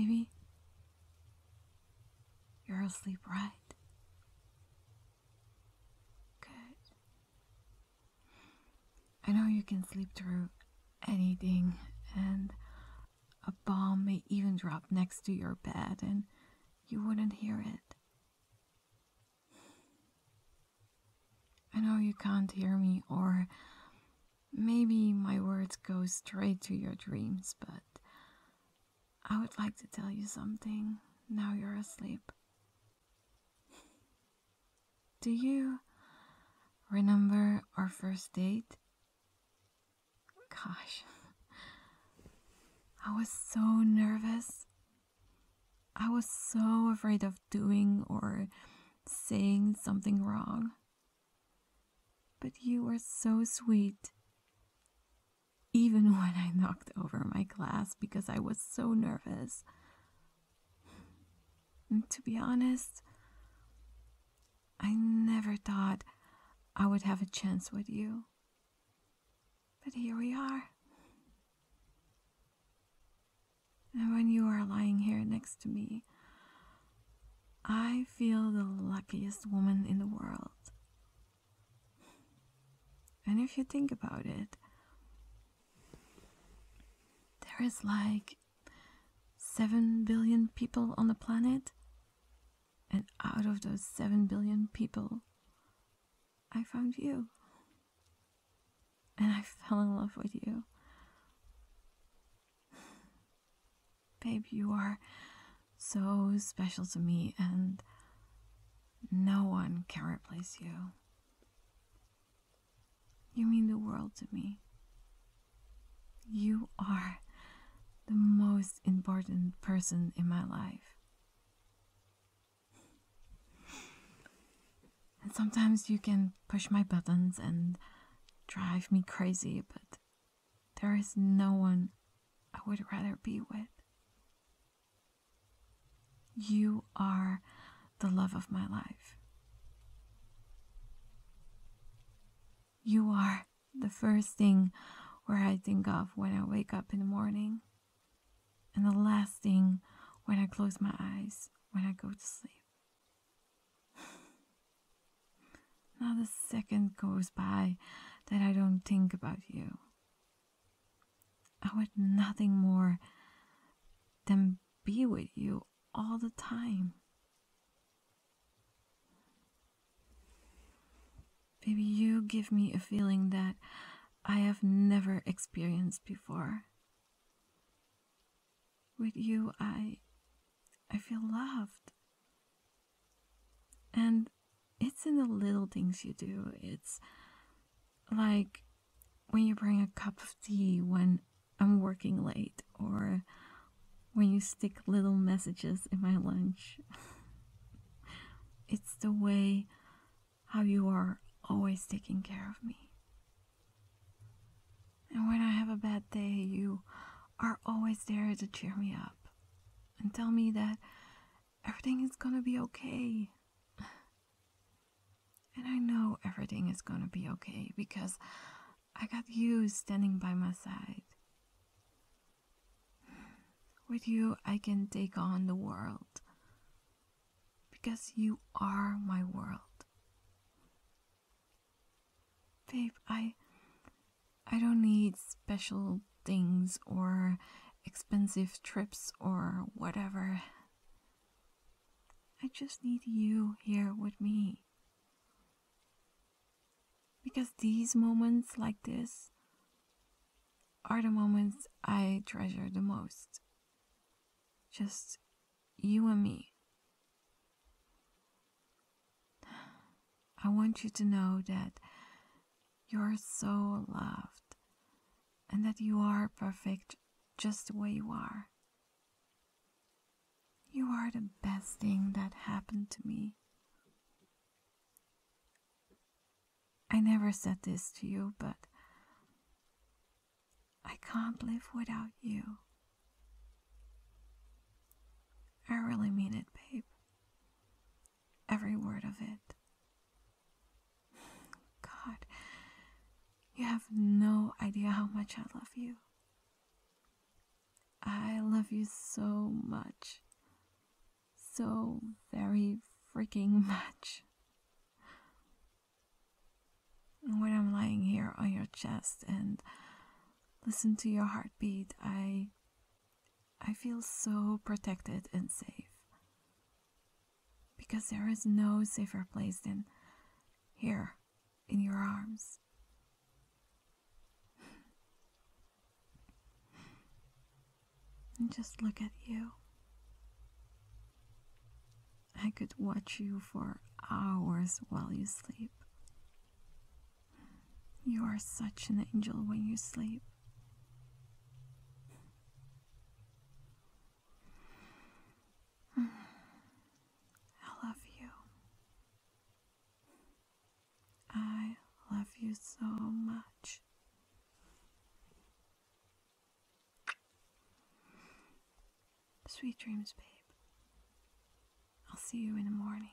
Baby, you're asleep, right? Good. I know you can sleep through anything, and a bomb may even drop next to your bed, and you wouldn't hear it. I know you can't hear me, or maybe my words go straight to your dreams, but I would like to tell you something now you're asleep. Do you remember our first date? Gosh, I was so nervous. I was so afraid of doing or saying something wrong. But you were so sweet. Even when I knocked over my glass because I was so nervous. And to be honest, I never thought I would have a chance with you. But here we are. And when you are lying here next to me, I feel the luckiest woman in the world. And if you think about it, there is like 7 billion people on the planet. And out of those 7 billion people, I found you. And I fell in love with you. Babe, you are so special to me, and no one can replace you. You mean the world to me. You are the most important person in my life. And sometimes you can push my buttons and drive me crazy, but there is no one I would rather be with. You are the love of my life. You are the first thing where I think of when I wake up in the morning, and the last thing when I close my eyes when I go to sleep. Not a second goes by that I don't think about you. I would nothing more than be with you all the time. Baby, you give me a feeling that I have never experienced before. With you, I I feel loved. And it's in the little things you do. It's like when you bring a cup of tea when I'm working late, or when you stick little messages in my lunch. it's the way how you are always taking care of me. And when I have a bad day, you always there to cheer me up and tell me that everything is gonna be okay. And I know everything is gonna be okay because I got you standing by my side. With you, I can take on the world because you are my world. Babe, I I don't need special things or expensive trips or whatever. I just need you here with me. Because these moments like this are the moments I treasure the most. Just you and me. I want you to know that you're so loved and that you are perfect just the way you are. You are the best thing that happened to me. I never said this to you, but I can't live without you. I really mean it, babe. Every word of it. God, you have no idea how much I love you. I love you so much. So very freaking much. When I'm lying here on your chest and listen to your heartbeat, I I feel so protected and safe. Because there is no safer place than here in your arms. And just look at you. I could watch you for hours while you sleep. You are such an angel when you sleep. I love you. I love you so much. Sweet dreams, babe. I'll see you in the morning.